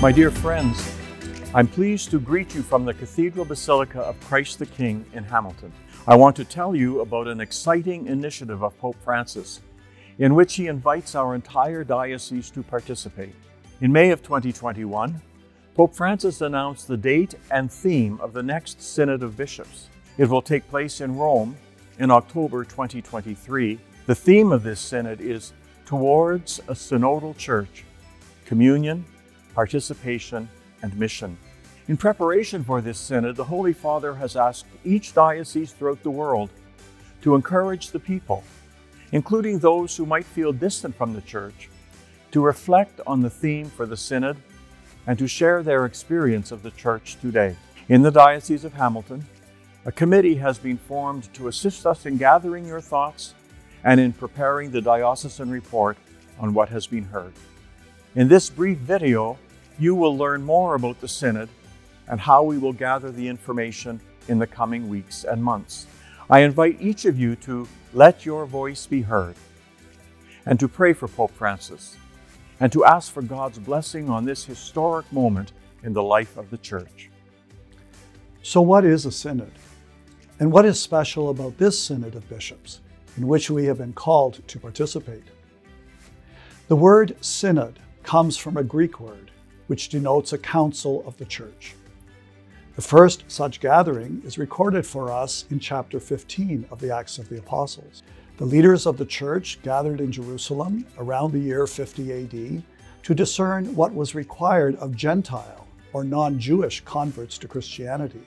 My dear friends, I'm pleased to greet you from the Cathedral Basilica of Christ the King in Hamilton. I want to tell you about an exciting initiative of Pope Francis in which he invites our entire diocese to participate. In May of 2021, Pope Francis announced the date and theme of the next Synod of Bishops. It will take place in Rome in October 2023. The theme of this synod is Towards a Synodal Church Communion, Participation, and Mission. In preparation for this synod, the Holy Father has asked each diocese throughout the world to encourage the people, including those who might feel distant from the Church, to reflect on the theme for the synod and to share their experience of the Church today. In the Diocese of Hamilton, a committee has been formed to assist us in gathering your thoughts and in preparing the diocesan report on what has been heard. In this brief video, you will learn more about the Synod and how we will gather the information in the coming weeks and months. I invite each of you to let your voice be heard and to pray for Pope Francis and to ask for God's blessing on this historic moment in the life of the Church. So, what is a synod? And what is special about this Synod of Bishops, in which we have been called to participate? The word synod comes from a Greek word, which denotes a council of the Church. The first such gathering is recorded for us in chapter 15 of the Acts of the Apostles. The leaders of the church gathered in Jerusalem around the year 50 AD to discern what was required of Gentile or non Jewish converts to Christianity,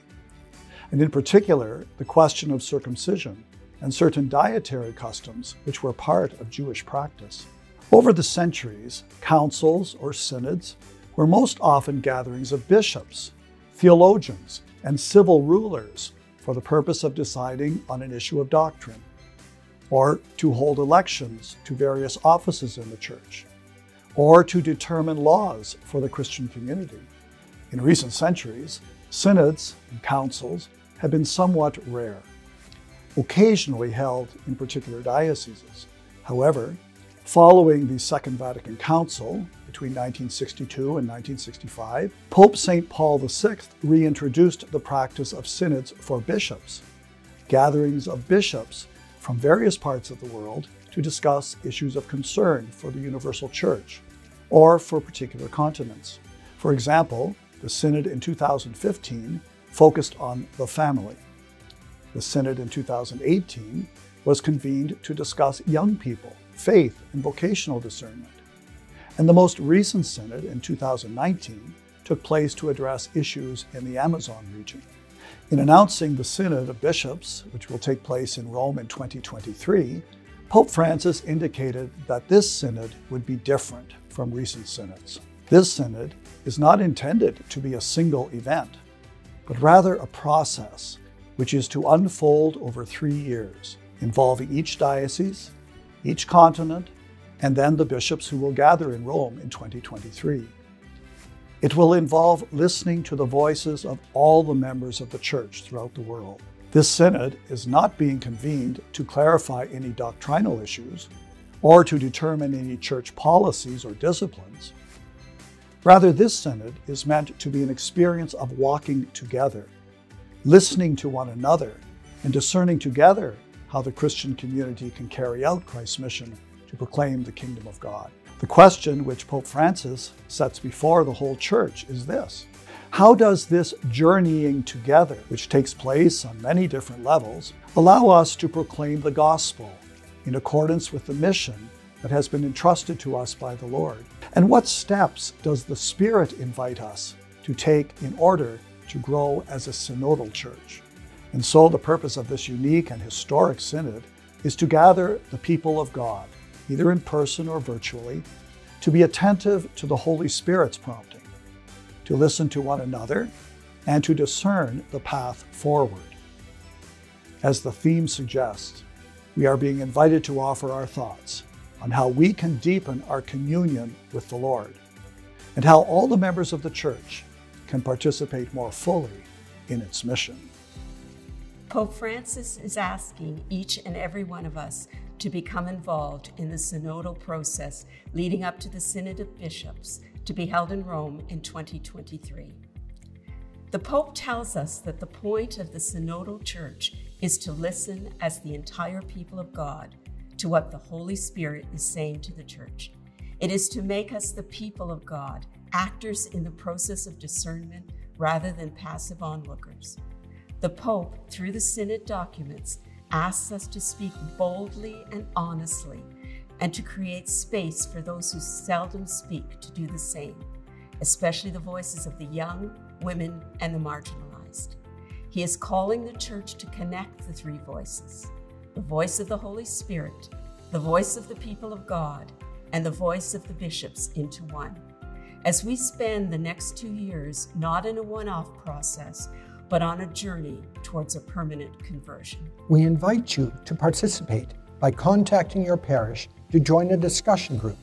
and in particular, the question of circumcision and certain dietary customs which were part of Jewish practice. Over the centuries, councils or synods were most often gatherings of bishops, theologians, and civil rulers for the purpose of deciding on an issue of doctrine or to hold elections to various offices in the church, or to determine laws for the Christian community. In recent centuries, synods and councils have been somewhat rare, occasionally held in particular dioceses. However, following the Second Vatican Council between 1962 and 1965, Pope St. Paul VI reintroduced the practice of synods for bishops, gatherings of bishops from various parts of the world to discuss issues of concern for the Universal Church or for particular continents. For example, the Synod in 2015 focused on the family. The Synod in 2018 was convened to discuss young people, faith, and vocational discernment. And the most recent Synod in 2019 took place to address issues in the Amazon region. In announcing the Synod of Bishops, which will take place in Rome in 2023, Pope Francis indicated that this synod would be different from recent synods. This synod is not intended to be a single event, but rather a process which is to unfold over three years, involving each diocese, each continent, and then the bishops who will gather in Rome in 2023. It will involve listening to the voices of all the members of the Church throughout the world. This synod is not being convened to clarify any doctrinal issues or to determine any church policies or disciplines. Rather, this synod is meant to be an experience of walking together, listening to one another, and discerning together how the Christian community can carry out Christ's mission to proclaim the kingdom of God. The question which Pope Francis sets before the whole church is this How does this journeying together, which takes place on many different levels, allow us to proclaim the gospel in accordance with the mission that has been entrusted to us by the Lord? And what steps does the Spirit invite us to take in order to grow as a synodal church? And so, the purpose of this unique and historic synod is to gather the people of God either in person or virtually, to be attentive to the Holy Spirit's prompting, to listen to one another, and to discern the path forward. As the theme suggests, we are being invited to offer our thoughts on how we can deepen our communion with the Lord and how all the members of the church can participate more fully in its mission. Pope Francis is asking each and every one of us to become involved in the synodal process leading up to the Synod of Bishops to be held in Rome in 2023. The Pope tells us that the point of the Synodal Church is to listen as the entire people of God to what the Holy Spirit is saying to the Church. It is to make us the people of God, actors in the process of discernment rather than passive onlookers. The Pope, through the Synod documents, asks us to speak boldly and honestly and to create space for those who seldom speak to do the same, especially the voices of the young, women, and the marginalized. He is calling the church to connect the three voices the voice of the Holy Spirit, the voice of the people of God, and the voice of the bishops into one. As we spend the next two years not in a one off process, but on a journey towards a permanent conversion. We invite you to participate by contacting your parish to join a discussion group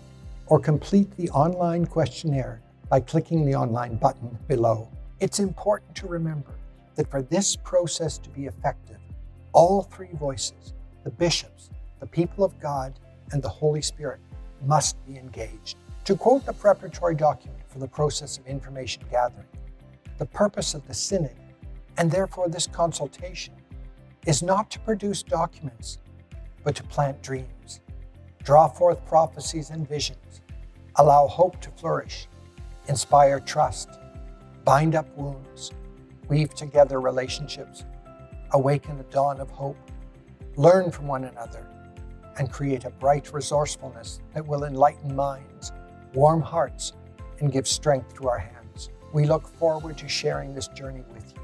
or complete the online questionnaire by clicking the online button below. It's important to remember that for this process to be effective, all three voices, the bishops, the people of God, and the Holy Spirit, must be engaged. To quote the preparatory document for the process of information gathering, the purpose of the Synod, and therefore this consultation, is not to produce documents, but to plant dreams, draw forth prophecies and visions, allow hope to flourish, inspire trust, bind up wounds, weave together relationships, awaken the dawn of hope, learn from one another, and create a bright resourcefulness that will enlighten minds, warm hearts, and give strength to our hands. We look forward to sharing this journey with you.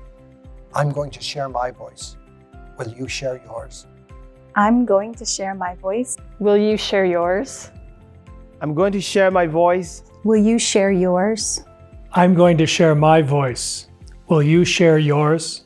I'm going to share my voice. Will you share yours? I'm going to share my voice. Will you share yours? I'm going to share my voice. Will you share yours? I'm going to share my voice. Will you share yours?